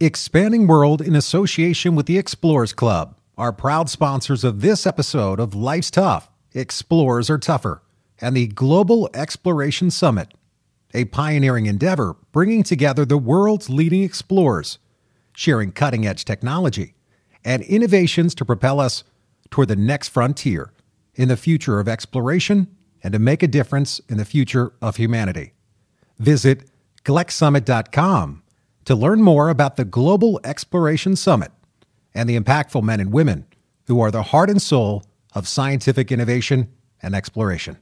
Expanding World in association with the Explorers Club are proud sponsors of this episode of Life's Tough, Explorers Are Tougher, and the Global Exploration Summit, a pioneering endeavor bringing together the world's leading explorers, sharing cutting edge technology and innovations to propel us toward the next frontier in the future of exploration and to make a difference in the future of humanity. Visit glexsummit.com to learn more about the Global Exploration Summit and the impactful men and women who are the heart and soul of scientific innovation and exploration.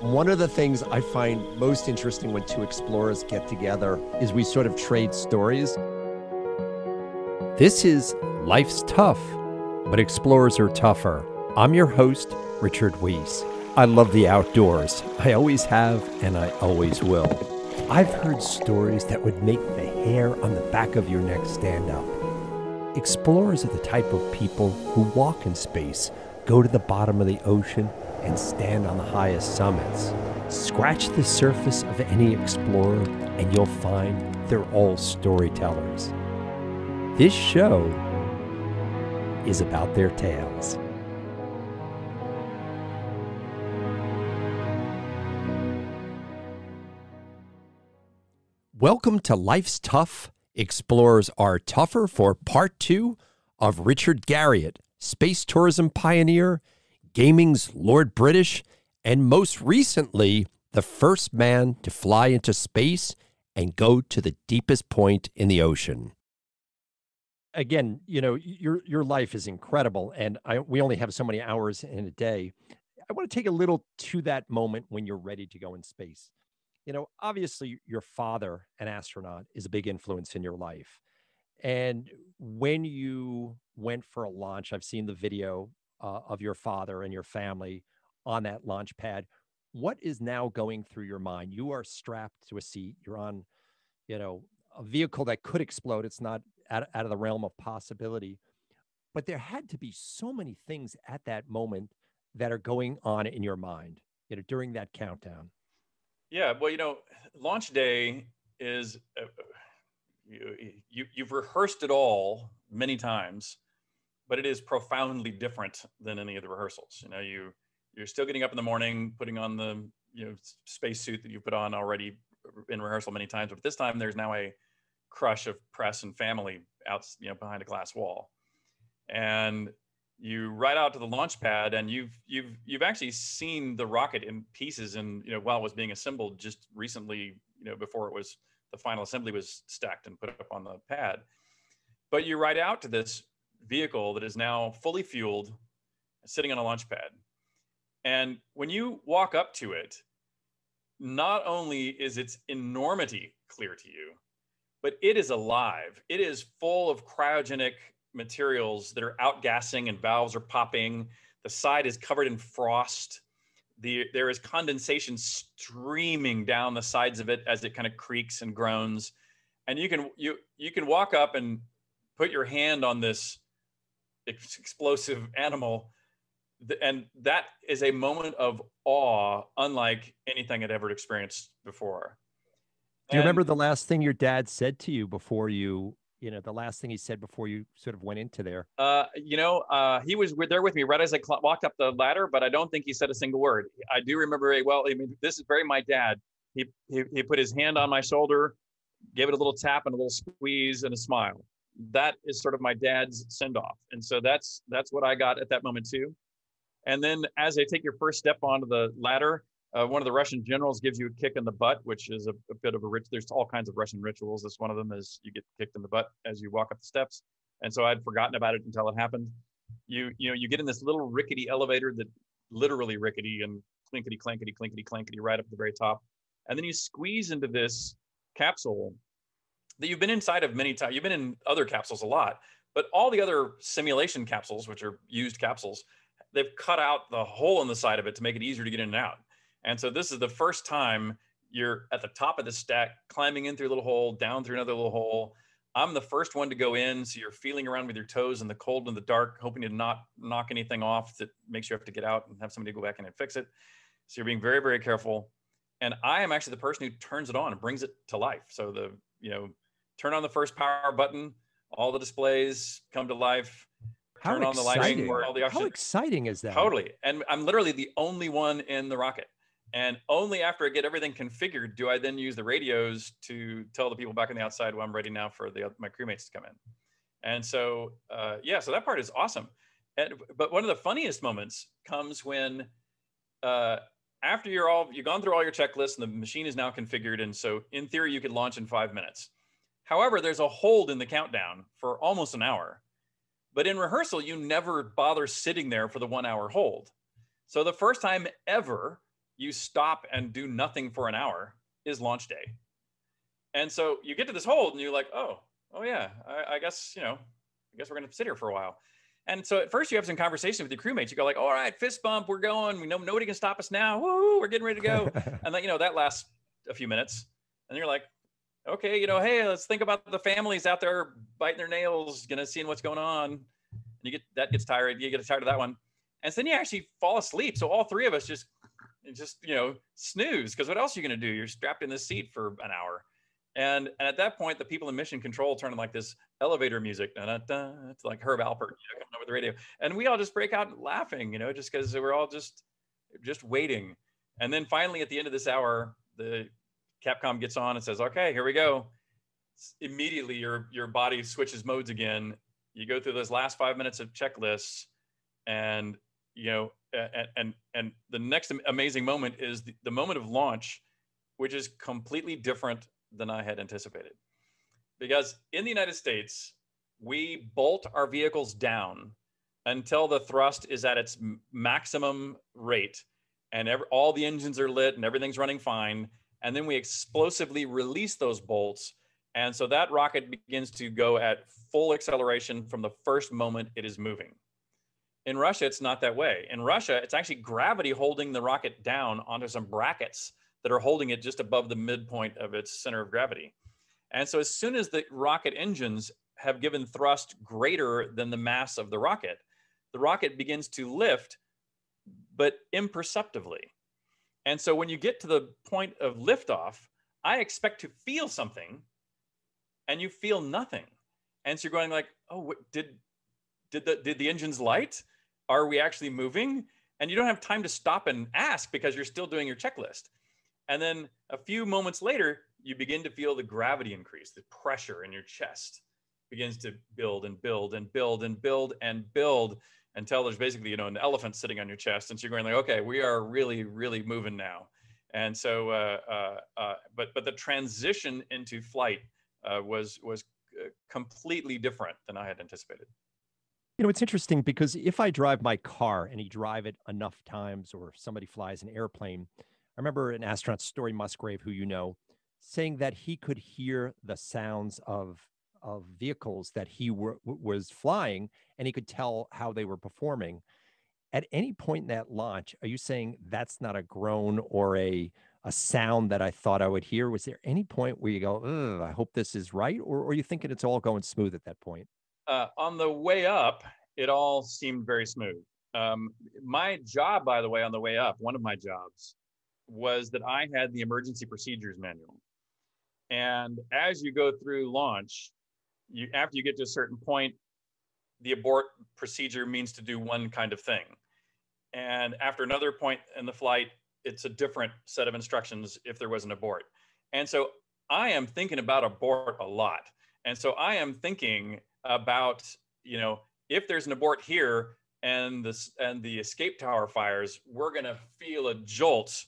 One of the things I find most interesting when two explorers get together is we sort of trade stories. This is Life's Tough, but Explorers Are Tougher. I'm your host, Richard Wiese. I love the outdoors. I always have, and I always will. I've heard stories that would make the hair on the back of your neck stand up. Explorers are the type of people who walk in space, go to the bottom of the ocean, and stand on the highest summits. Scratch the surface of any explorer, and you'll find they're all storytellers. This show is about their tales. Welcome to Life's Tough. Explorers Are Tougher for part two of Richard Garriott, space tourism pioneer gaming's Lord British, and most recently, the first man to fly into space and go to the deepest point in the ocean. Again, you know, your your life is incredible and I we only have so many hours in a day. I want to take a little to that moment when you're ready to go in space. You know, obviously your father, an astronaut, is a big influence in your life. And when you went for a launch, I've seen the video uh, of your father and your family on that launch pad. What is now going through your mind? You are strapped to a seat. You're on you know a vehicle that could explode. It's not out, out of the realm of possibility. But there had to be so many things at that moment that are going on in your mind you know during that countdown yeah well you know launch day is uh, you, you you've rehearsed it all many times but it is profoundly different than any of the rehearsals. You know, you you're still getting up in the morning, putting on the you know spacesuit that you put on already in rehearsal many times, but this time there's now a crush of press and family out you know behind a glass wall, and you ride out to the launch pad and you've you've you've actually seen the rocket in pieces and you know while it was being assembled just recently you know before it was the final assembly was stacked and put up on the pad but you ride out to this vehicle that is now fully fueled, sitting on a launch pad. And when you walk up to it, not only is its enormity clear to you, but it is alive. It is full of cryogenic materials that are outgassing and valves are popping. The side is covered in frost. The, there is condensation streaming down the sides of it as it kind of creaks and groans. And you can you you can walk up and put your hand on this explosive animal and that is a moment of awe unlike anything i'd ever experienced before do you and, remember the last thing your dad said to you before you you know the last thing he said before you sort of went into there uh you know uh he was there with me right as i walked up the ladder but i don't think he said a single word i do remember very well i mean this is very my dad he, he, he put his hand on my shoulder gave it a little tap and a little squeeze and a smile that is sort of my dad's send off. And so that's that's what I got at that moment too. And then as they take your first step onto the ladder, uh, one of the Russian generals gives you a kick in the butt, which is a, a, bit of a rich. There's all kinds of Russian rituals. This one of them is you get kicked in the butt as you walk up the steps. And so I'd forgotten about it until it happened. You you know you get in this little rickety elevator that literally rickety and clinkety clankety clinkety clankety right up at the very top, and then you squeeze into this capsule that you've been inside of many times. You've been in other capsules a lot, but all the other simulation capsules, which are used capsules, they've cut out the hole in the side of it to make it easier to get in and out. And so this is the first time you're at the top of the stack, climbing in through a little hole, down through another little hole. I'm the first one to go in, so you're feeling around with your toes in the cold and the dark, hoping to not knock anything off that makes you have to get out and have somebody go back in and fix it. So you're being very, very careful. and I am actually the person who turns it on and brings it to life. So the you know turn on the first power button, all the displays come to life. How turn exciting. on the lighting, all the How exciting is that? Totally. And I'm literally the only one in the rocket. And only after I get everything configured do I then use the radios to tell the people back on the outside, well, I'm ready now for the, my crewmates to come in. And so, uh, yeah, so that part is awesome. And, but one of the funniest moments comes when uh, after you're all, you've gone through all your checklists and the machine is now configured. And so in theory, you could launch in five minutes. However, there's a hold in the countdown for almost an hour. But in rehearsal, you never bother sitting there for the one hour hold. So the first time ever you stop and do nothing for an hour is launch day. And so you get to this hold and you're like, oh, oh yeah, I, I guess, you know, I guess we're gonna sit here for a while. And so at first you have some conversation with your crewmates. You go like, all right, fist bump, we're going. We know nobody can stop us now. Woo, we're getting ready to go. and then, you know, that lasts a few minutes. And you're like, okay, you know, hey, let's think about the families out there biting their nails, gonna seeing what's going on. And you get that gets tired. You get tired of that one. And so then you actually fall asleep. So all three of us just just you know snooze because what else are you going to do? You're strapped in this seat for an hour. And and at that point the people in mission control turn on like this elevator music da, da, da, it's like herb alpert you know, coming over the radio. And we all just break out laughing you know just because we're all just just waiting. And then finally at the end of this hour the capcom gets on and says okay here we go. Immediately your your body switches modes again. You go through those last five minutes of checklists and you know and and, and the next amazing moment is the, the moment of launch which is completely different than i had anticipated. Because in the united states we bolt our vehicles down until the thrust is at its maximum rate and every, all the engines are lit and everything's running fine and then we explosively release those bolts and so that rocket begins to go at full acceleration from the first moment it is moving in Russia, it's not that way. In Russia, it's actually gravity holding the rocket down onto some brackets that are holding it just above the midpoint of its center of gravity. And so, as soon as the rocket engines have given thrust greater than the mass of the rocket, the rocket begins to lift, but imperceptibly. And so, when you get to the point of liftoff, I expect to feel something, and you feel nothing. And so you're going like, "Oh, what, did did the did the engines light? Are we actually moving? And you don't have time to stop and ask because you're still doing your checklist. And then a few moments later, you begin to feel the gravity increase, the pressure in your chest begins to build and build and build and build and build until there's basically you know an elephant sitting on your chest and so you're going like okay we are really really moving now and so uh, uh, uh, but but the transition into flight uh, was was uh, completely different than i had anticipated you know, it's interesting because if I drive my car and you drive it enough times or somebody flies an airplane, I remember an astronaut, Story Musgrave, who you know, saying that he could hear the sounds of of vehicles that he were, was flying and he could tell how they were performing. At any point in that launch, are you saying that's not a groan or a a sound that I thought I would hear? Was there any point where you go, I hope this is right? Or, or are you thinking it's all going smooth at that point? Uh, on the way up, it all seemed very smooth. Um, my job, by the way, on the way up, one of my jobs was that I had the emergency procedures manual. And as you go through launch, you after you get to a certain point, the abort procedure means to do one kind of thing. And after another point in the flight, it's a different set of instructions if there was an abort. And so I am thinking about abort a lot. And so I am thinking about you know if there's an abort here and this and the escape tower fires we're going to feel a jolt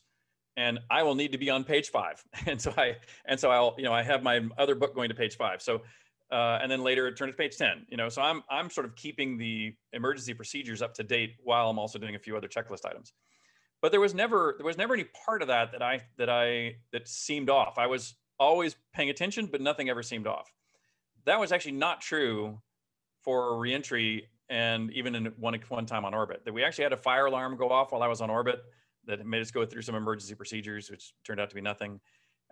and i will need to be on page five. And so i and so i'll you know i have my other book going to page five. So uh, and then later turn to page 10 you know so i'm i'm sort of keeping the emergency procedures up to date while i'm also doing a few other checklist items. But there was never there was never any part of that that i that i that seemed off. I was always paying attention but nothing ever seemed off that was actually not true for reentry and even in one, one time on orbit. That we actually had a fire alarm go off while I was on orbit that made us go through some emergency procedures, which turned out to be nothing.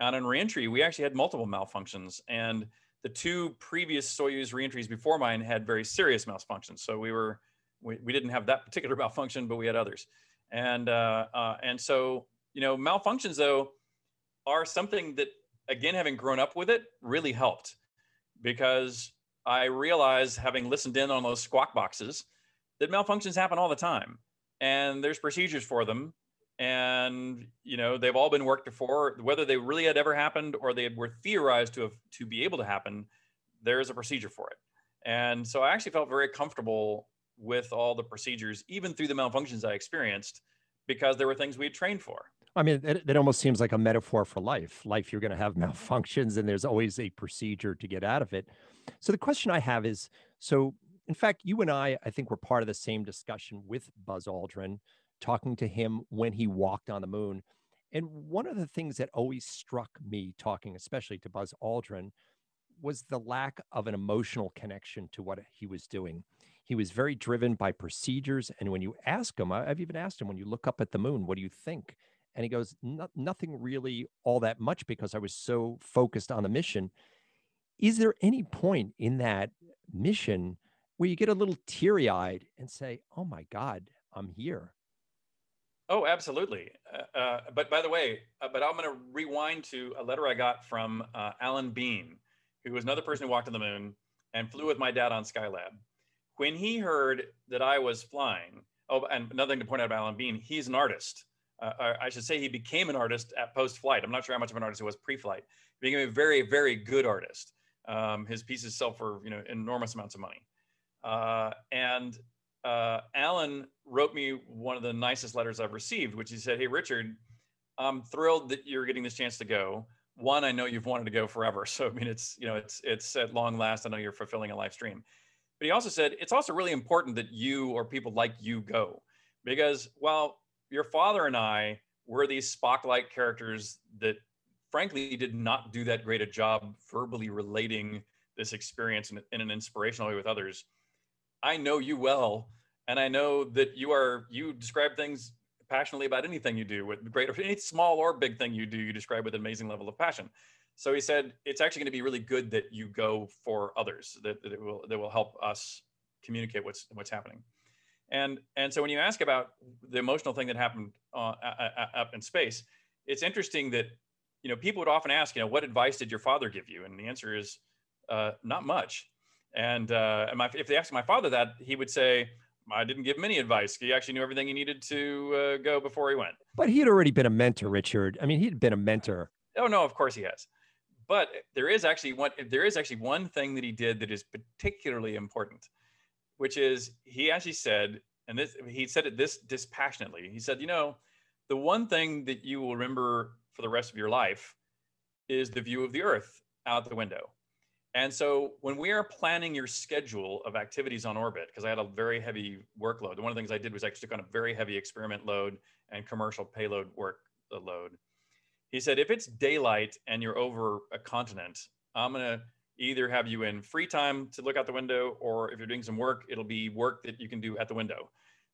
And on reentry, we actually had multiple malfunctions. And the two previous Soyuz reentries before mine had very serious malfunctions. So we were we, we didn't have that particular malfunction, but we had others. And uh, uh, and so you know malfunctions though are something that, again, having grown up with it, really helped because I realized, having listened in on those squawk boxes, that malfunctions happen all the time, and there's procedures for them, and you know they've all been worked before. Whether they really had ever happened or they were theorized to have to be able to happen, there is a procedure for it. And so I actually felt very comfortable with all the procedures, even through the malfunctions I experienced, because there were things we had trained for. I mean, it, it almost seems like a metaphor for life. Life, you're going to have malfunctions, and there's always a procedure to get out of it. So the question I have is so, in fact, you and I, I think, were part of the same discussion with Buzz Aldrin, talking to him when he walked on the moon. And one of the things that always struck me, talking especially to Buzz Aldrin, was the lack of an emotional connection to what he was doing. He was very driven by procedures. And when you ask him, uh, I've even asked him, when you look up at the moon, what do you think? And he goes, nothing really all that much because I was so focused on the mission. Is there any point in that mission where you get a little teary eyed and say, oh my God, I'm here? Oh, absolutely. Uh, uh, but by the way, uh, but I'm going to rewind to a letter I got from uh, Alan Bean, who was another person who walked on the moon and flew with my dad on Skylab. When he heard that I was flying, oh, and another thing to point out about Alan Bean, he's an artist. Uh, I should say he became an artist at post-flight. I'm not sure how much of an artist he was pre-flight. He became a very, very good artist. Um, his pieces sell for you know enormous amounts of money. Uh, and uh, Alan wrote me one of the nicest letters I've received, which he said, "Hey Richard, I'm thrilled that you're getting this chance to go one, I know you've wanted to go forever. So I mean, it's you know, it's it's at long last. I know you're fulfilling a life stream. But he also said it's also really important that you or people like you go, because while your father and I were these Spock-like characters that, frankly, did not do that great a job verbally relating this experience in, in an inspirational way with others. I know you well, and I know that you are you describe things passionately about anything you do with great or any small or big thing you do you describe with an amazing level of passion so he said it's actually going to be really good that you go for others that, that will that will help us communicate what's what's happening and and so when you ask about the emotional thing that happened uh, up in space it's interesting that you know people would often ask you know what advice did your father give you and the answer is uh, not much and, uh, and my, if they asked my father that he would say I didn't give him any advice. He actually knew everything he needed to uh, go before he went. But he had already been a mentor, Richard. I mean, he'd been a mentor. Oh no, of course he has. But there is actually one. There is actually one thing that he did that is particularly important, which is he actually said, and this he said it this dispassionately. He said, you know, the one thing that you will remember for the rest of your life is the view of the Earth out the window. And so when we are planning your schedule of activities on orbit, because I had a very heavy workload, one of the things I did was I took on a very heavy experiment load and commercial payload work uh, load. He said, if it's daylight and you're over a continent, I'm going to either have you in free time to look out the window, or if you're doing some work, it'll be work that you can do at the window,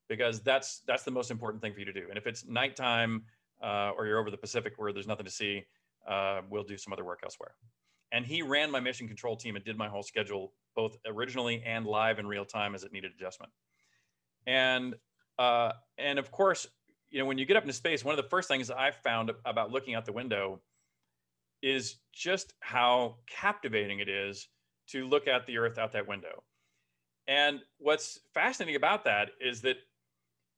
because that's that's the most important thing for you to do. And if it's nighttime uh, or you're over the Pacific where there's nothing to see, uh, we'll do some other work elsewhere. And he ran my mission control team and did my whole schedule both originally and live in real time as it needed adjustment. And uh, and of course you know when you get up into space one of the first things i found about looking out the window is just how captivating it is to look at the earth out that window and what's fascinating about that is that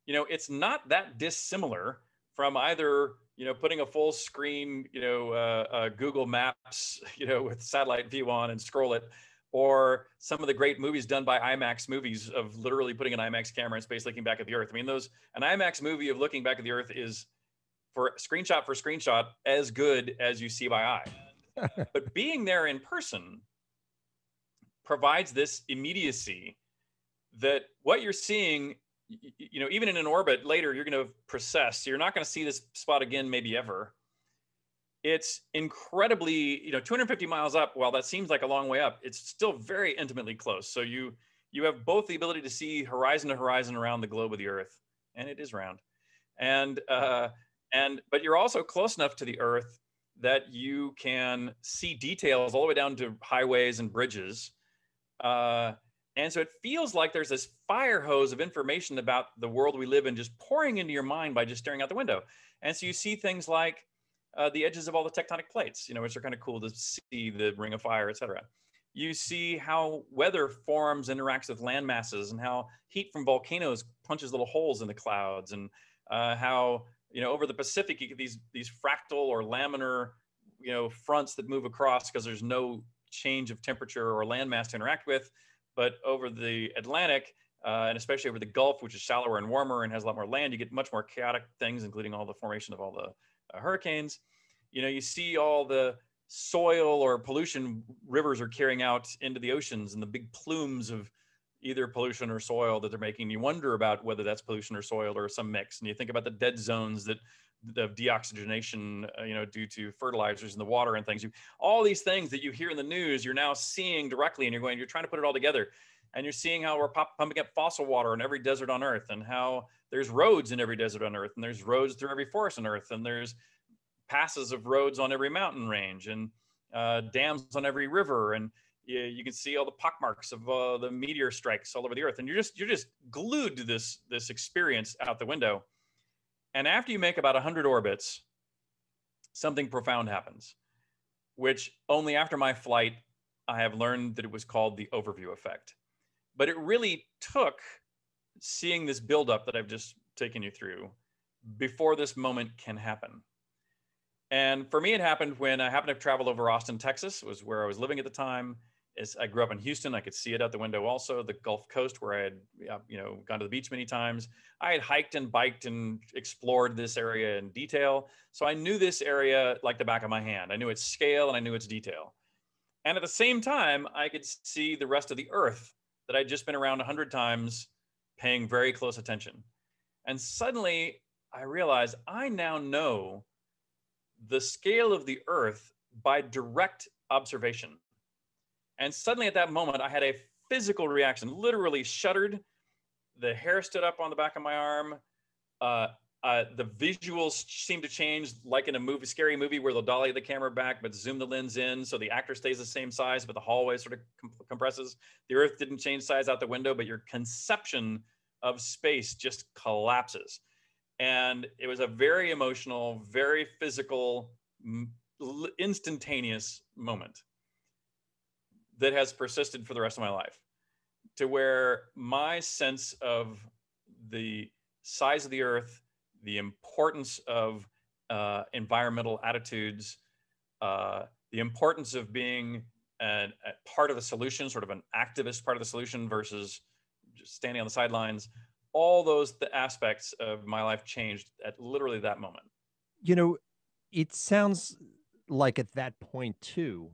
you know it's not that dissimilar from either you know, putting a full screen, you know, uh, uh, Google Maps, you know, with satellite view on and scroll it, or some of the great movies done by IMAX movies of literally putting an IMAX camera in space looking back at the Earth. I mean, those an IMAX movie of looking back at the Earth is for screenshot for screenshot as good as you see by eye. but being there in person provides this immediacy that what you're seeing you know, even in an orbit later, you're going to process. You're not going to see this spot again, maybe ever. It's incredibly, you know, 250 miles up. While that seems like a long way up, it's still very intimately close. So you you have both the ability to see horizon to horizon around the globe of the Earth, and it is round, and uh, and but you're also close enough to the Earth that you can see details all the way down to highways and bridges. Uh, and so it feels like there's this fire hose of information about the world we live in just pouring into your mind by just staring out the window. And so you see things like uh, the edges of all the tectonic plates, you know, which are kind of cool to see the ring of fire, et cetera. You see how weather forms, interacts with land masses, and how heat from volcanoes punches little holes in the clouds, and uh, how you know over the Pacific you get these these fractal or laminar you know fronts that move across because there's no change of temperature or landmass to interact with. But over the Atlantic, uh, and especially over the Gulf, which is shallower and warmer and has a lot more land, you get much more chaotic things, including all the formation of all the uh, hurricanes. You know, you see all the soil or pollution rivers are carrying out into the oceans and the big plumes of either pollution or soil that they're making. You wonder about whether that's pollution or soil or some mix. And you think about the dead zones that of deoxygenation, uh, you know, due to fertilizers in the water and things. You, all these things that you hear in the news, you're now seeing directly, and you're going, you're trying to put it all together, and you're seeing how we're pop, pumping up fossil water in every desert on Earth, and how there's roads in every desert on Earth, and there's roads through every forest on Earth, and there's passes of roads on every mountain range, and uh, dams on every river, and you, you, can see all the pockmarks of uh, the meteor strikes all over the Earth, and you're just you're just glued to this this experience out the window and after you make about 100 orbits, something profound happens, which only after my flight, I have learned that it was called the overview effect. But it really took seeing this buildup that I've just taken you through before this moment can happen. And for me, it happened when I happened to travel over Austin, Texas, was where I was living at the time. Is I grew up in Houston. I could see it out the window. Also, the Gulf Coast, where I had you know gone to the beach many times. I had hiked and biked and explored this area in detail, so I knew this area like the back of my hand. I knew its scale and I knew its detail. And at the same time, I could see the rest of the Earth that I'd just been around a hundred times, paying very close attention. And suddenly, I realized I now know the scale of the Earth by direct observation. And suddenly at that moment, I had a physical reaction, literally shuddered. The hair stood up on the back of my arm. Uh, uh, the visuals seemed to change, like in a movie, scary movie, where they'll dolly the camera back but zoom the lens in, so the actor stays the same size, but the hallway sort of comp- compresses. The Earth didn't change size out the window, but your conception of space just collapses. And it was a very emotional, very physical, instantaneous moment that has persisted for the rest of my life to where my sense of the size of the earth, the importance of uh, environmental attitudes, uh, the importance of being a, a part of the solution, sort of an activist part of the solution versus just standing on the sidelines. All those the aspects of my life changed at literally that moment. You know, it sounds like at that point too,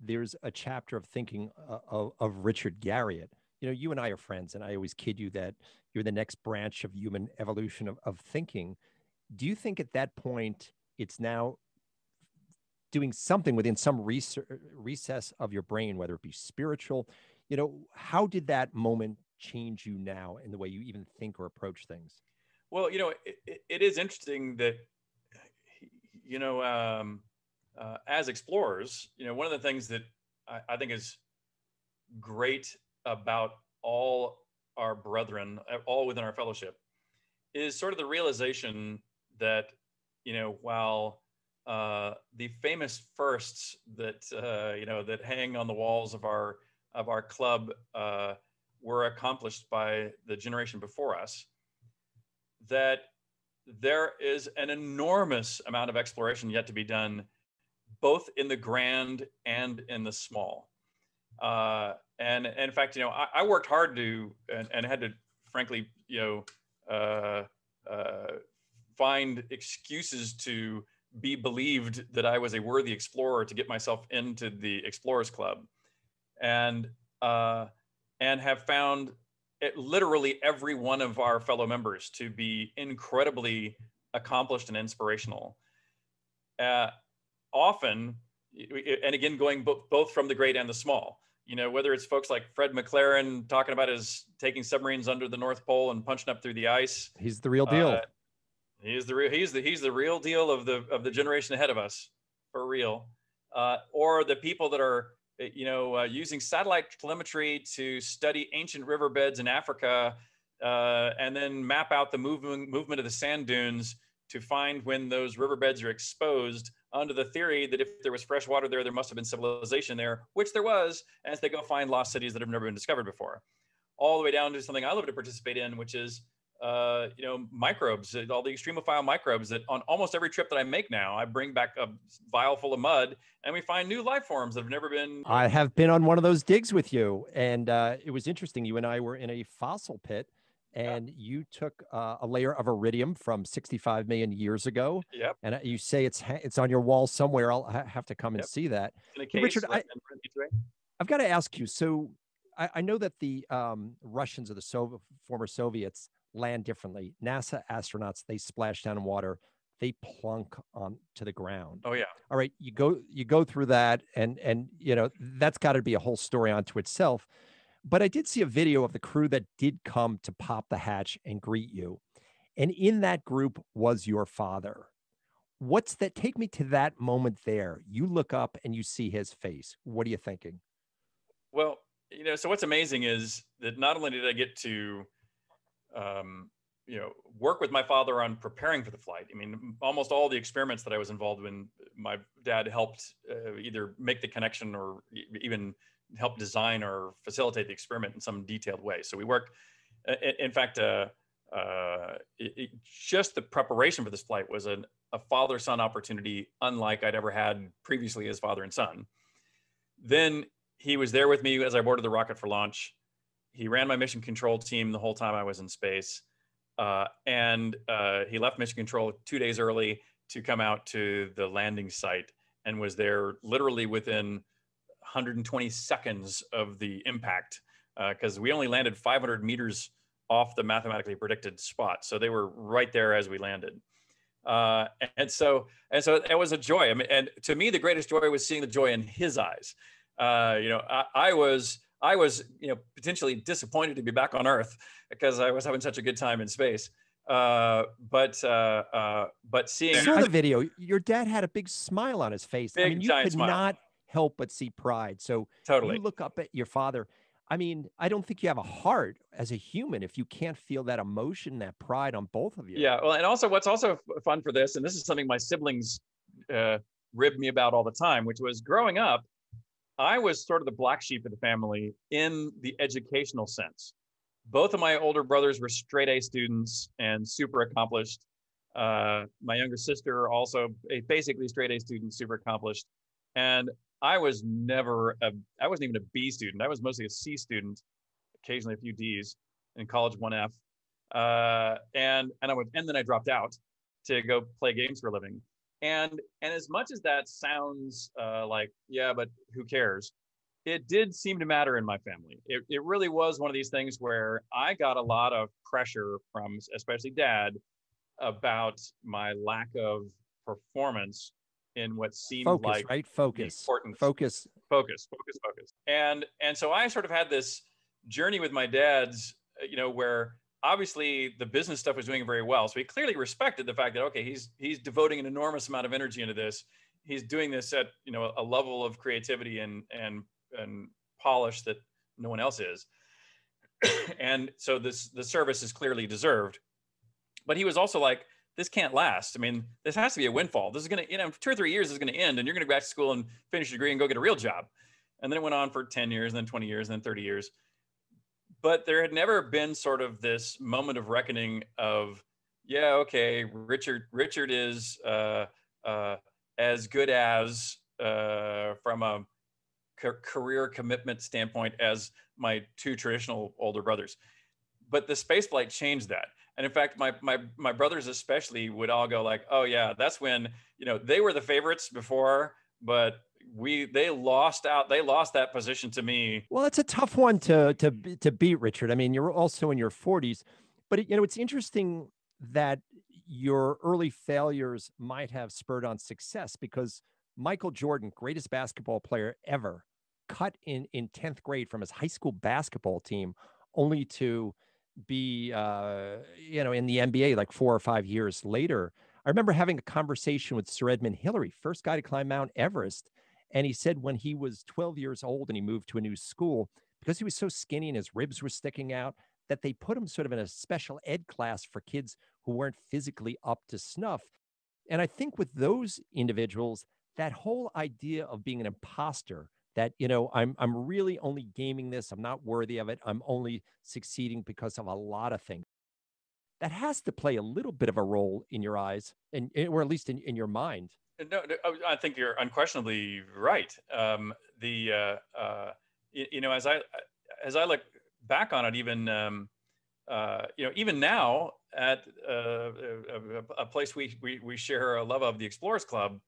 there's a chapter of thinking uh, of, of Richard Garriott. You know, you and I are friends, and I always kid you that you're the next branch of human evolution of, of thinking. Do you think at that point it's now doing something within some recess of your brain, whether it be spiritual? You know, how did that moment change you now in the way you even think or approach things? Well, you know, it, it is interesting that, you know, um, uh, as explorers, you know, one of the things that I, I, think is great about all our brethren, uh, all within our fellowship, is sort of the realization that, you know, while uh, the famous firsts that uh, you know that hang on the walls of our of our club uh, were accomplished by the generation before us, that there is an enormous amount of exploration yet to be done both in the grand and in the small. Uh, and, and, in fact, you know, I, I worked hard to and, and, had to, frankly, you know, uh, uh, find excuses to be believed that I was a worthy explorer to get myself into the Explorers Club, and uh, and have found it, literally every one of our fellow members to be incredibly accomplished and inspirational. Uh, often, and again, going both from the great and the small, you know, whether it's folks like Fred McLaren talking about his taking submarines under the North Pole and punching up through the ice. He's the real deal. Uh, he's the real. He's the he's the real deal of the of the generation ahead of us, for real. Uh, or the people that are you know uh, using satellite telemetry to study ancient riverbeds in Africa, uh, and then map out the movement movement of the sand dunes to find when those riverbeds are exposed under the theory that if there was fresh water there, there must have been civilization there, which there was, as they go find lost cities that have never been discovered before. All the way down to something I love to participate in, which is uh, you know, microbes, all the extremophile microbes that on almost every trip that I make now, I bring back a vial full of mud and we find new life forms that have never been. I have been on one of those digs with you. And uh, it was interesting. You and I were in a fossil pit and yeah. you took uh, a layer of iridium from 65 million years ago. Yep. And you say it's it's on your wall somewhere. I'll ha- have to come yep. and see that. Richard, I, have got to ask you. So I, I know that the um, Russians or the former Soviets land differently. NASA astronauts they splash down in water they plunk on to the ground. Oh yeah. All right, you go you go through that and and you know that's got to be a whole story onto itself. But I did see a video of the crew that did come to pop the hatch and greet you. And in that group was your father. What's that? Take me to that moment there. You look up and you see his face. What are you thinking? Well, you know, so what's amazing is that not only did I get to um, you know work with my father on preparing for the flight i mean almost all the experiments that i was involved in my dad helped uh, either make the connection or even help design or facilitate the experiment in some detailed way. So we worked in fact uh, uh, it, just the preparation for this flight was an, a father son opportunity unlike i'd ever had previously as father and son. Then he was there with me as i boarded the rocket for launch. He ran my mission control team the whole time i was in space uh, and uh, he left Mission Control two days early to come out to the landing site and was there literally within 120 seconds of the impact because uh, we only landed 500 meters off the mathematically predicted spot. So they were right there as we landed. Uh, and so and so it was a joy. I mean, and to me, the greatest joy was seeing the joy in his eyes. Uh, you know, I, I was I was, you know, potentially disappointed to be back on Earth because I was having such a good time in space. Uh, but uh, uh, but seeing I saw the video, your dad had a big smile on his face. Big, I mean, you could smile. not help but see pride. So totally, you look up at your father. I mean, I don't think you have a heart as a human if you can't feel that emotion, that pride on both of you. Yeah. Well, and also what's also fun for this, and this is something my siblings uh, ribbed me about all the time, which was growing up. I was sort of the black sheep of the family in the educational sense. Both of my older brothers were straight A students and super accomplished. Uh, my younger sister also a basically straight A student, super accomplished. And I was never a, I wasn't even a B student. I was mostly a C student, occasionally a few D's in college, one F. Uh, and and I would and then I dropped out to go play games for a living. And and as much as that sounds uh, like yeah, but who cares? It did seem to matter in my family. It it really was one of these things where I got a lot of pressure from especially dad about my lack of performance in what seemed focus, like right focus important focus focus focus focus and and so i sort of had this journey with my dad's uh, you know where obviously the business stuff was doing very well. So he clearly respected the fact that okay, he's he's devoting an enormous amount of energy into this. He's doing this at you know a level of creativity and and and polish that no one else is. and so this the service is clearly deserved. But he was also like, this can't last. I mean, this has to be a windfall. This is gonna, you know, two or three years is gonna end, and you're gonna go back to school and finish your degree and go get a real job. And then it went on for 10 years, and then 20 years, and then 30 years but there had never been sort of this moment of reckoning of yeah okay richard richard is uh, uh, as good as uh, from a ca- career commitment standpoint as my two traditional older brothers but the space flight changed that and in fact my, my my brothers especially would all go like oh yeah that's when you know they were the favorites before but we they lost out they lost that position to me. Well it's a tough one to to to beat richard. I mean you're also in your 40s but you know it's interesting that your early failures might have spurred on success because michael jordan greatest basketball player ever cut in in 10th grade from his high school basketball team only to be uh you know in the nba like four or five years later i remember having a conversation with sir edmund hillary first guy to climb mount everest and he said when he was 12 years old and he moved to a new school, because he was so skinny and his ribs were sticking out, that they put him sort of in a special ed class for kids who weren't physically up to snuff. And I think with those individuals, that whole idea of being an imposter that you know i'm i'm really only gaming this i'm not worthy of it i'm only succeeding because of a lot of things. That has to play a little bit of a role in your eyes and or at least in, in your mind. Uh, no, oh, i think you're unquestionably right. Um, the uh, uh, you, you, know as i as i look back on it even um, uh, you know even now at uh, a, a, place we, we we share a love of the explorers club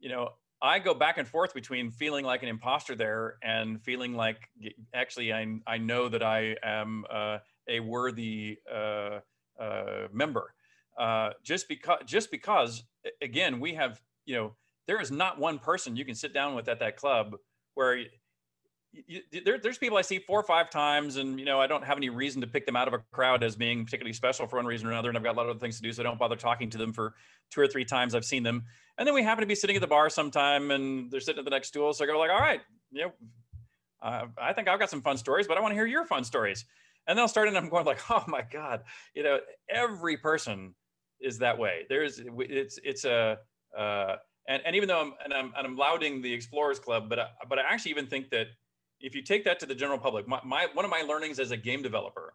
you know, I go back and forth between feeling like an imposter there and feeling like actually I, I know that I am uh, a worthy uh, uh, member. Uh, just because, just because, again, we have, you know, there is not one person you can sit down with at that club where you, there, there's people I see four or five times, and you know I don't have any reason to pick them out of a crowd as being particularly special for one reason or another, and I've got a lot of other things to do, so I don't bother talking to them for two or three times I've seen them, and then we happen to be sitting at the bar sometime, and they're sitting at the next stool, so I go like, all right, you know, uh, I think I've got some fun stories, but I want to hear your fun stories, and then I'll start, and I'm going like, oh my god, you know, every person is that way. There's it's it's a uh, and, and even though I'm and I'm and I'm lauding the Explorers Club, but I, but I actually even think that if you take that to the general public, my, my one of my learnings as a game developer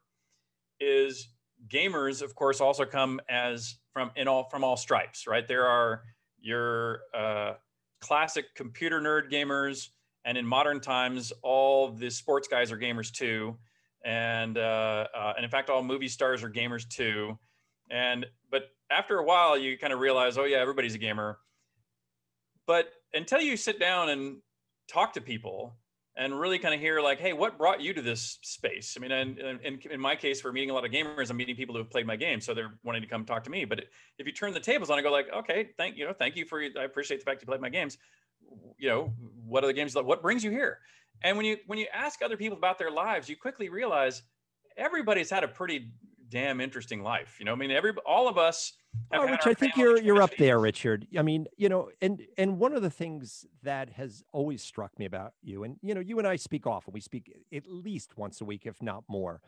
is gamers, of course, also come as from in all from all stripes, right? There are your uh, classic computer nerd gamers, and in modern times, all the sports guys are gamers too, and uh, uh, and in fact, all movie stars are gamers too. And but after a while, you kind of realize, oh yeah, everybody's a gamer. But until you sit down and talk to people and really kind of hear like, hey, what brought you to this space? I mean, and, and, in my case, for meeting a lot of gamers, I'm meeting people who have played my game, so they're wanting to come talk to me. But if you turn the tables on, I go like, okay, thank you know, thank you for, I appreciate the fact you played my games. You know, what are the games? What brings you here? And when you when you ask other people about their lives, you quickly realize everybody's had a pretty damn interesting life. You know, I mean, every all of us. Oh, Rich, I think you're you're up there, Richard. I mean, you know, and and one of the things that has always struck me about you, and you know, you and I speak often. We speak at least once a week, if not more.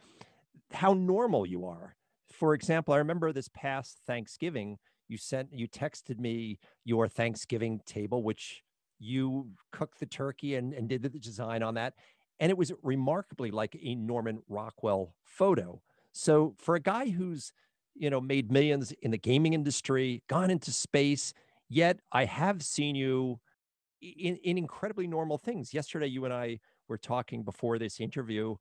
How normal you are. For example, I remember this past Thanksgiving, you sent you texted me your Thanksgiving table, which you cooked the turkey and, and did the design on that. And it was remarkably like a Norman Rockwell photo. So for a guy who's, you know, made millions in the gaming industry, gone into space, yet I have seen you in, in incredibly normal things. Yesterday, you and I were talking before this interview.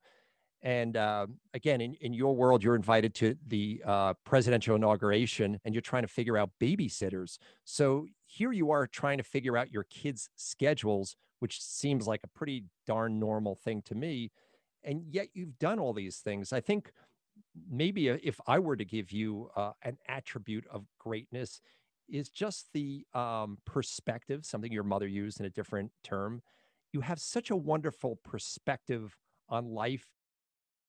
And uh, again, in, in your world, you're invited to the uh, presidential inauguration and you're trying to figure out babysitters. So here you are trying to figure out your kids' schedules, which seems like a pretty darn normal thing to me. And yet you've done all these things. I think maybe if I were to give you uh, an attribute of greatness, is just the um, perspective, something your mother used in a different term. You have such a wonderful perspective on life,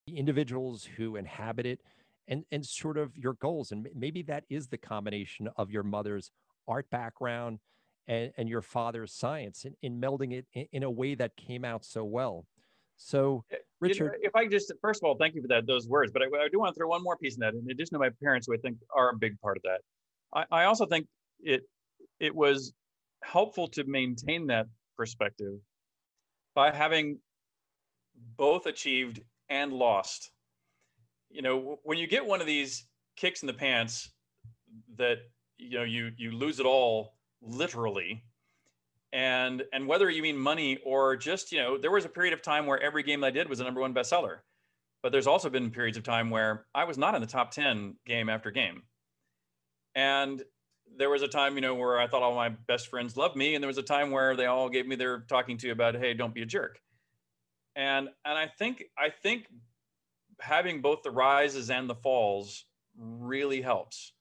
the individuals who inhabit it, and, and sort of your goals. And maybe that is the combination of your mother's art background and, and your father's science in, in melding it in, in a way that came out so well. So, Richard, you know, if I just first of all, thank you for that those words, but I, I, do want to throw one more piece in that. In addition to my parents, who I think are a big part of that, I, I also think it it was helpful to maintain that perspective by having both achieved and lost. You know, when you get one of these kicks in the pants that you know you you lose it all literally and and whether you mean money or just you know there was a period of time where every game i did was a number one bestseller. But there's also been periods of time where i was not in the top 10 game after game. And there was a time you know where i thought all my best friends loved me and there was a time where they all gave me their talking to you about hey don't be a jerk. And and i think i think having both the rises and the falls really helps.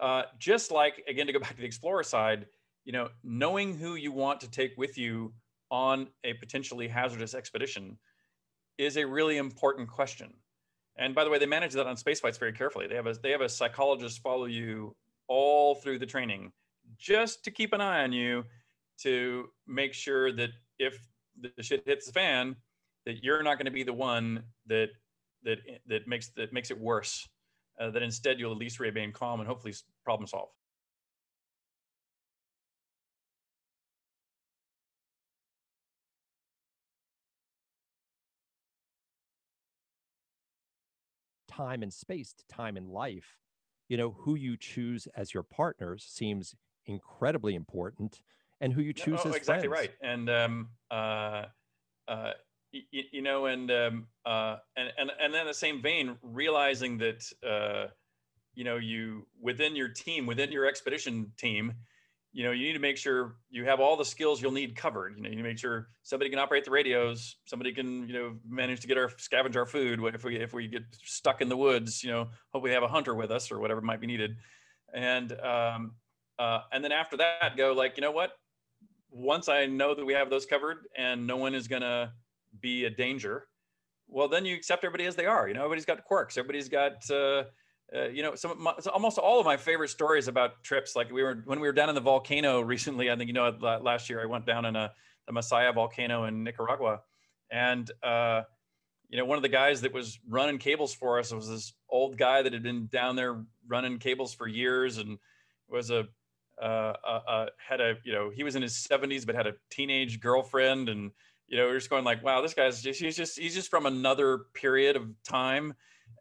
Uh, just like again to go back to the explorer side you know, knowing who you want to take with you on a potentially hazardous expedition is a really important question. And by the way, they manage that on space flights very carefully. They have a they have a psychologist follow you all through the training just to keep an eye on you to make sure that if the shit hits the fan, that you're not going to be the one that that that makes that makes it worse. uh, that instead you'll at least remain calm and hopefully problem solve. Time and space to time and life, you know, who you choose as your partners seems incredibly important and who you choose oh, as exactly friends. right. And, um, uh, uh, you, you know, and, um, uh, and, and, and then the same vein, realizing that, uh, you know, you within your team, within your expedition team, you know, you need to make sure you have all the skills you'll need covered. You know, you need to make sure somebody can operate the radios, somebody can, you know, manage to get our scavenge our food if we if we get stuck in the woods. You know, hope we have a hunter with us or whatever might be needed, and um, uh, and then after that, go like, you know what? Once I know that we have those covered and no one is gonna be a danger, well, then you accept everybody as they are. You know, everybody's got quirks, everybody's got. Uh, uh, you know, some my, almost all of my favorite stories about trips, like we were when we were down in the volcano recently. I think you know last year I went down in a the Masaya volcano in Nicaragua, and uh, you know one of the guys that was running cables for us was this old guy that had been down there running cables for years and was a uh, uh, had a you know he was in his 70s but had a teenage girlfriend and you know we're just going like wow this guy's just he's just he's just from another period of time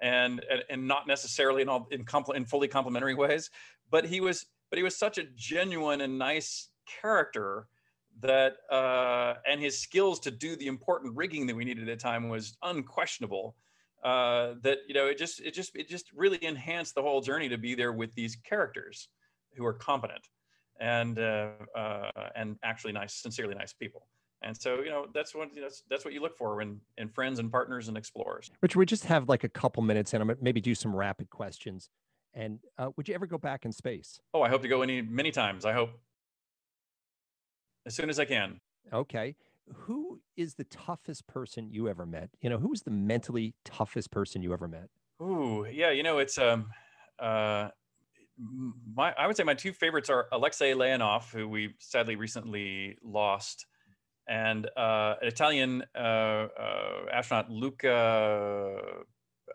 and and, and not necessarily in all in, compl- in fully complementary ways but he was but he was such a genuine and nice character that uh, and his skills to do the important rigging that we needed at the time was unquestionable uh, that you know it just it just it just really enhanced the whole journey to be there with these characters who are competent and uh, uh and actually nice sincerely nice people and so, you know, that's what that's that's what you look for in in friends and partners and explorers. Richard, we just have like a couple minutes, and I'm gonna maybe do some rapid questions. And uh, would you ever go back in space? Oh, I hope to go any many times. I hope as soon as I can. Okay. Who is the toughest person you ever met? You know, who was the mentally toughest person you ever met? Ooh, yeah. You know, it's um, uh, my I would say my two favorites are Alexei Leonov, who we sadly recently lost and uh, an Italian uh, uh, astronaut, Luca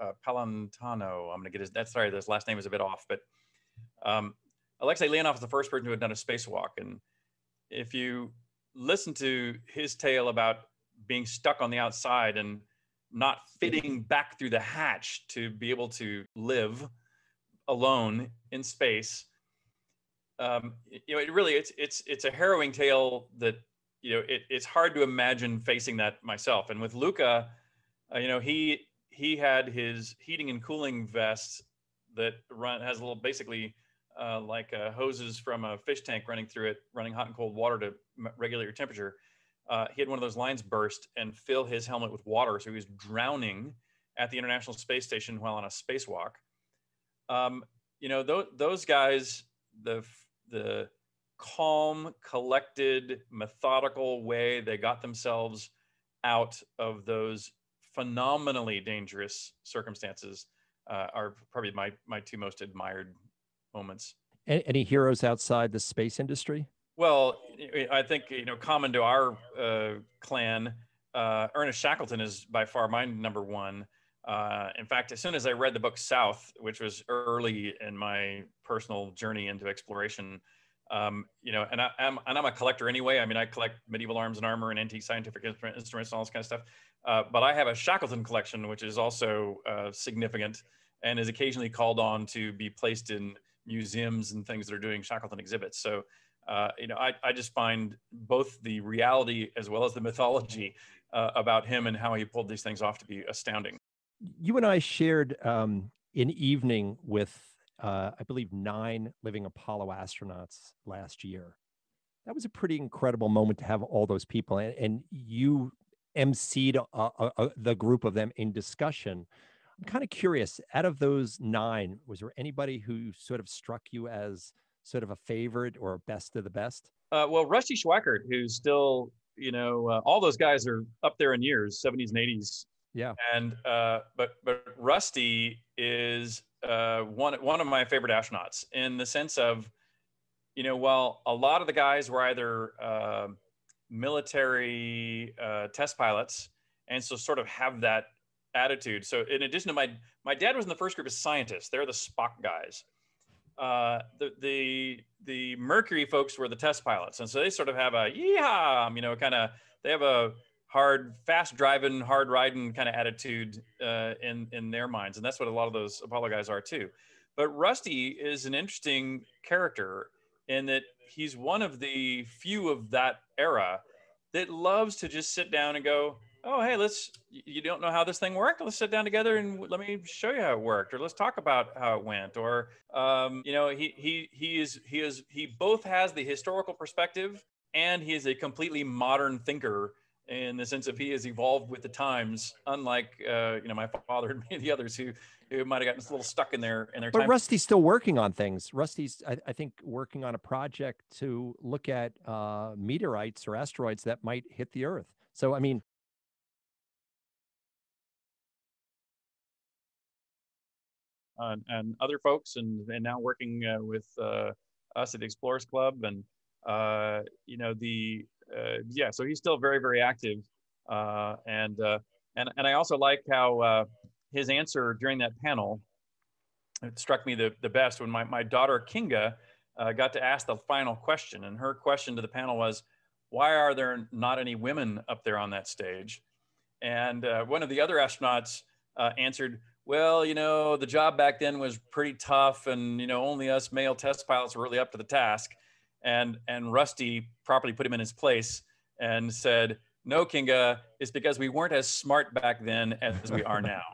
uh, Palantano. I'm going to get his. That's sorry, his last name is a bit off, but um, Alexei Leonov is the first person who had done a spacewalk. And if you listen to his tale about being stuck on the outside and not fitting back through the hatch to be able to live alone in space, um, you know, it really it's it's it's a harrowing tale that you know, it, it's hard to imagine facing that myself. And with Luca, uh, you know, he he had his heating and cooling vest that run has a little basically uh, like uh, hoses from a fish tank running through it, running hot and cold water to regulate your temperature. Uh, he had one of those lines burst and fill his helmet with water, so he was drowning at the International Space Station while on a spacewalk. Um, you know, th- those guys, the the calm, collected, methodical way they got themselves out of those phenomenally dangerous circumstances uh, are probably my my two most admired moments. Any, any, heroes outside the space industry? Well, I think you know, common to our uh, clan, uh, Ernest Shackleton is by far my number one. Uh, in fact, as soon as I read the book South, which was early in my personal journey into exploration, um, you know, and I, am and I'm a collector anyway. I mean, I collect medieval arms and armor and antique scientific instruments and all this kind of stuff. Uh, but I have a Shackleton collection, which is also uh, significant and is occasionally called on to be placed in museums and things that are doing Shackleton exhibits. So, uh, you know, I, I just find both the reality as well as the mythology uh, about him and how he pulled these things off to be astounding. You and I shared um, an evening with uh, I believe, nine living Apollo astronauts last year. That was a pretty incredible moment to have all those people, and, and you emceed uh, uh, uh, the group of them in discussion. I'm kind of curious. Out of those nine, was there anybody who sort of struck you as sort of a favorite or best of the best? Uh, well, Rusty Schweickart, who's still, you know, uh, all those guys are up there in years, 70s and 80s. Yeah. And uh, but but Rusty is uh, one one of my favorite astronauts in the sense of, you know, while a lot of the guys were either uh, military uh, test pilots, and so sort of have that attitude. So in addition to my my dad was in the first group of scientists. They're the Spock guys. Uh, the the the Mercury folks were the test pilots, and so they sort of have a yeah, you know, kind of they have a hard, fast driving, hard riding kind of attitude uh, in in their minds, and that's what a lot of those Apollo guys are too. But Rusty is an interesting character in that he's one of the few of that era that loves to just sit down and go, oh hey let's you don't know how this thing worked let's sit down together and let me show you how it worked or let's talk about how it went or um, you know he he he is he is he both has the historical perspective and he is a completely modern thinker in the sense of he has evolved with the times unlike uh, you know my father and many of the others who who might have gotten a little stuck in their in their but time. rusty's still working on things rusty's I, I, think working on a project to look at uh, meteorites or asteroids that might hit the earth so i mean uh, and other folks, and and now working uh, with uh, us at the Explorers Club, and uh, you know the Uh, yeah, so he's still very very active, uh, and uh, and and I also like how uh, his answer during that panel it struck me the, the best when my, my daughter Kinga got to ask the final question, and her question to the panel was, "Why are there not any women up there on that stage?" And one of the other astronauts answered, well, you know, the job back then was pretty tough, and you know, only us male test pilots were really up to the task. And and Rusty properly put him in his place and said, "No, Kinga, it's because we weren't as smart back then as we are now."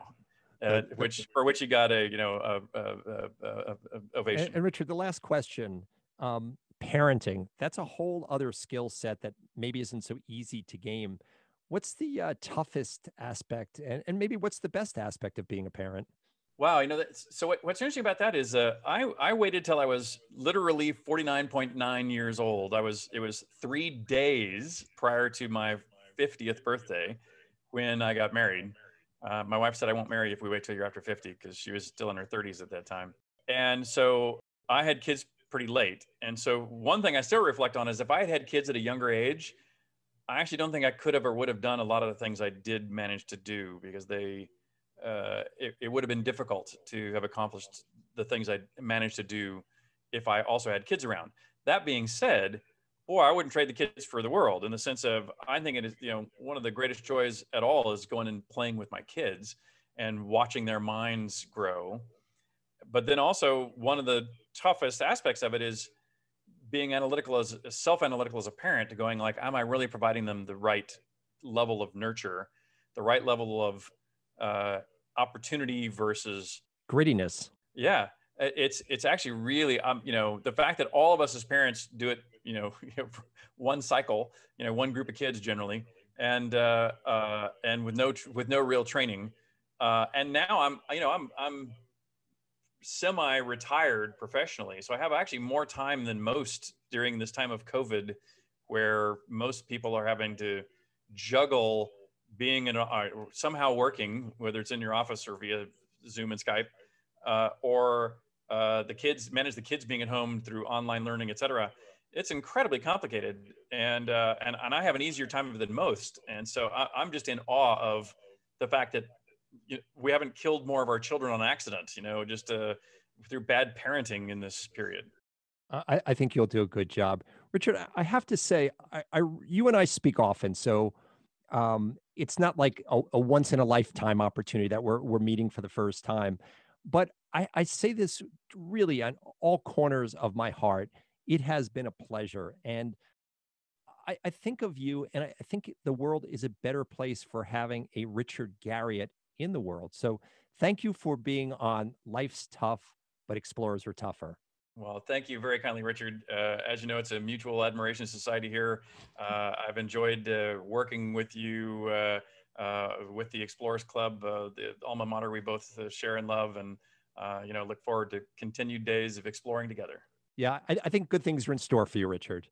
Uh, which for which he got a you know a, a, a, a ovation. And, and, Richard, the last question: um, parenting. That's a whole other skill set that maybe isn't so easy to game. What's the uh, toughest aspect, and, and maybe what's the best aspect of being a parent? Wow, you know, that, so what, what's interesting about that is uh, I, I waited till I was literally 49.9 years old. I was, it was three days prior to my 50th birthday when I got married. Uh, my wife said, I won't marry if we wait till you're after 50 because she was still in her 30s at that time. And so I had kids pretty late. And so one thing I still reflect on is if I had had kids at a younger age, I actually don't think I could have or would have done a lot of the things I did manage to do because they, uh, it, it would have been difficult to have accomplished the things I managed to do if I also had kids around. That being said, boy, I wouldn't trade the kids for the world in the sense of I think it is, you know, one of the greatest joys at all is going and playing with my kids and watching their minds grow. But then also one of the toughest aspects of it is being analytical as self-analytical as a parent to going like am i really providing them the right level of nurture the right level of uh, opportunity versus grittiness. Yeah it's it's actually really um you know the fact that all of us as parents do it you know, one cycle you know one group of kids generally and uh, uh, and with no with no real training uh, and now i'm you know i'm i'm semi-retired professionally, so I have actually more time than most during this time of COVID, where most people are having to juggle being in a, uh, somehow working, whether it's in your office or via Zoom and Skype, uh, or uh, the kids manage the kids being at home through online learning, et cetera. It's incredibly complicated, and uh, and and I have an easier time of it than most, and so I, I'm just in awe of the fact that we haven't killed more of our children on accident, you know, just uh, through bad parenting in this period. I, I, think you'll do a good job, Richard. I have to say, I, I you and I speak often, so um, it's not like a, a, once in a lifetime opportunity that we're we're meeting for the first time. But I, I say this really on all corners of my heart. It has been a pleasure, and I, I think of you, and I think the world is a better place for having a Richard Garriott in the world. So thank you for being on Life's Tough, but Explorers are Tougher. Well, thank you very kindly, Richard. Uh, as you know, it's a mutual admiration society here. Uh, I've enjoyed uh, working with you uh, uh, with the Explorers Club, uh, the alma mater we both share and love, and you know, look forward to continued days of exploring together. Yeah, I, I think good things are in store for you, Richard.